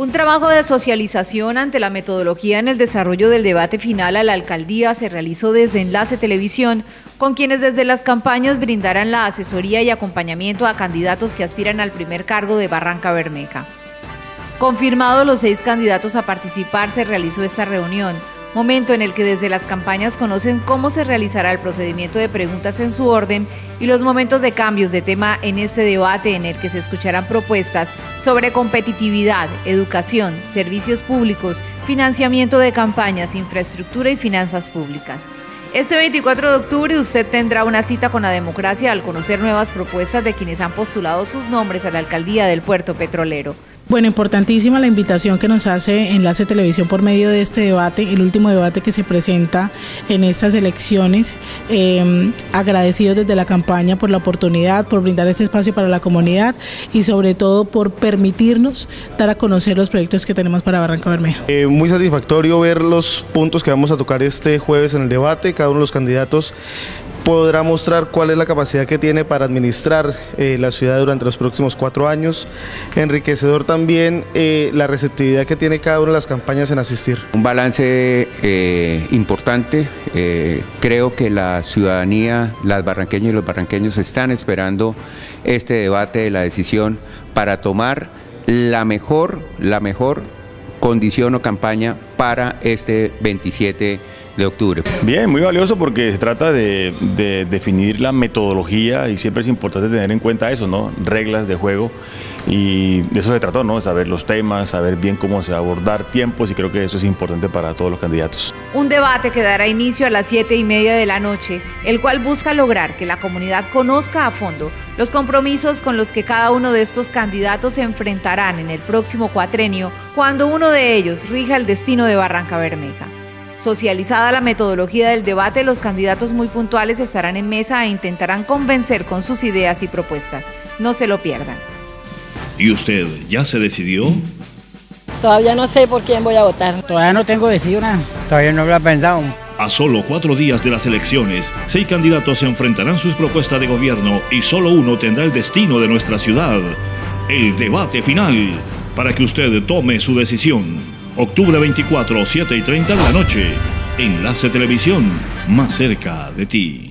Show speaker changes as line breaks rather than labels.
Un trabajo de socialización ante la metodología en el desarrollo del debate final a la alcaldía se realizó desde Enlace Televisión, con quienes desde las campañas brindarán la asesoría y acompañamiento a candidatos que aspiran al primer cargo de Barranca Bermeja. Confirmados los seis candidatos a participar, se realizó esta reunión, momento en el que desde las campañas conocen cómo se realizará el procedimiento de preguntas en su orden y los momentos de cambios de tema en este debate en el que se escucharán propuestas sobre competitividad, educación, servicios públicos, financiamiento de campañas, infraestructura y finanzas públicas. Este 24 de octubre usted tendrá una cita con la democracia al conocer nuevas propuestas de quienes han postulado sus nombres a la alcaldía del puerto petrolero.
Bueno, importantísima la invitación que nos hace Enlace Televisión por medio de este debate, el último debate que se presenta en estas elecciones. Eh, agradecidos desde la campaña por la oportunidad, por brindar este espacio para la comunidad y sobre todo por permitirnos dar a conocer los proyectos que tenemos para Barranca Bermeja.
Eh, muy satisfactorio ver los puntos que vamos a tocar este jueves en el debate, cada uno de los candidatos podrá mostrar cuál es la capacidad que tiene para administrar eh, la ciudad durante los próximos cuatro años. Enriquecedor también eh, la receptividad que tiene cada una de las campañas en asistir.
Un balance eh, importante. creo que la ciudadanía, las barranqueñas y los barranqueños están esperando este debate de la decisión para tomar la mejor, la mejor condición o campaña para este 27 de octubre.
Bien, muy valioso porque se trata de, definir la metodología y siempre es importante tener en cuenta eso, ¿no? Reglas de juego y de eso se trató, ¿no? Saber los temas, saber bien cómo se va a abordar tiempos y creo que eso es importante para todos los candidatos.
Un debate que dará inicio a las siete y media de la noche, el cual busca lograr que la comunidad conozca a fondo los compromisos con los que cada uno de estos candidatos se enfrentarán en el próximo cuatrenio cuando uno de ellos rija el destino de Barranca Bermeja. Socializada la metodología del debate, los candidatos muy puntuales estarán en mesa e intentarán convencer con sus ideas y propuestas. No se lo pierdan.
¿Y usted ya se decidió?
Todavía no sé por quién voy a votar.
Todavía no tengo decidido nada. Todavía no lo he pensado.
A solo cuatro días de las elecciones, seis candidatos se enfrentarán sus propuestas de gobierno y solo uno tendrá el destino de nuestra ciudad. El debate final, para que usted tome su decisión. Octubre 24, 7 y 30 de la noche. Enlace Televisión, más cerca de ti.